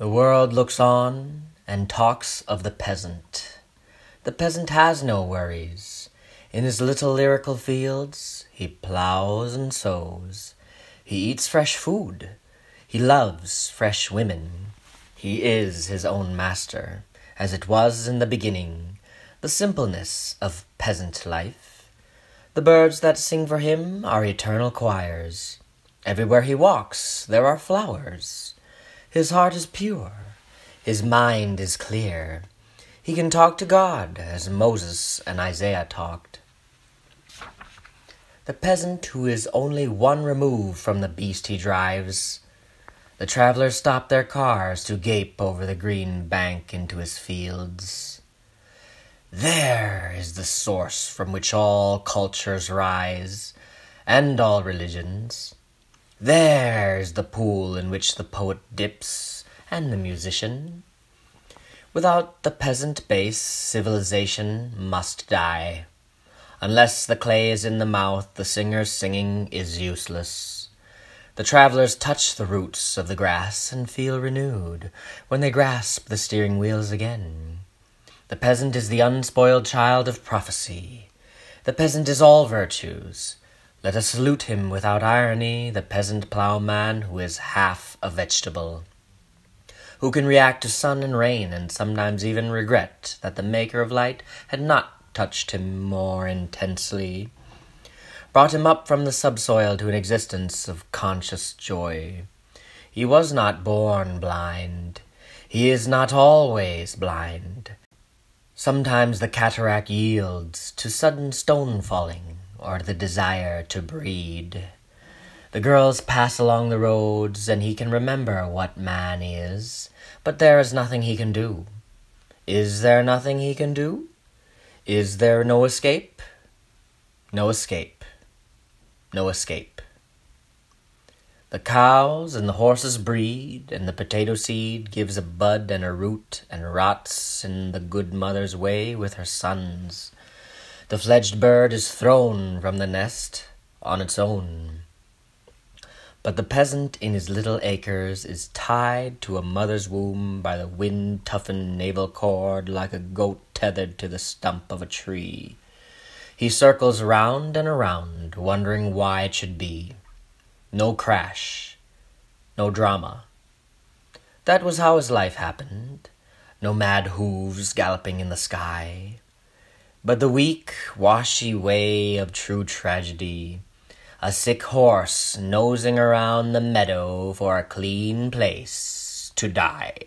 The world looks on and talks of the peasant. The peasant has no worries. In his little lyrical fields, he plows and sows. He eats fresh food. He loves fresh women. He is his own master, as it was in the beginning, the simpleness of peasant life. The birds that sing for him are eternal choirs. Everywhere he walks, there are flowers. His heart is pure. His mind is clear. He can talk to God as Moses and Isaiah talked. The peasant who is only one remove from the beast he drives. The travelers stop their cars to gape over the green bank into his fields. There is the source from which all cultures rise, and all religions. There's the pool in which the poet dips and the musician. Without the peasant base, civilization must die. Unless the clay is in the mouth, the singer's singing is useless. The travelers touch the roots of the grass and feel renewed when they grasp the steering wheels again. The peasant is the unspoiled child of prophecy. The peasant is all virtues. Let us salute him without irony, the peasant ploughman who is half a vegetable, who can react to sun and rain, and sometimes even regret that the Maker of light had not touched him more intensely, brought him up from the subsoil to an existence of conscious joy. He was not born blind. He is not always blind. Sometimes the cataract yields to sudden stone falling or the desire to breed. The girls pass along the roads, and he can remember what man is, but there is nothing he can do. Is there nothing he can do? Is there no escape? No escape. No escape. The cows and the horses breed, and the potato seed gives a bud and a root, and rots in the good mother's way with her sons. The fledged bird is thrown from the nest on its own. But the peasant in his little acres is tied to a mother's womb by the wind toughened navel cord like a goat tethered to the stump of a tree. He circles round and around, wondering why it should be. No crash, no drama. That was how his life happened. No mad hooves galloping in the sky, but the weak, washy way of true tragedy, a sick horse nosing around the meadow for a clean place to die.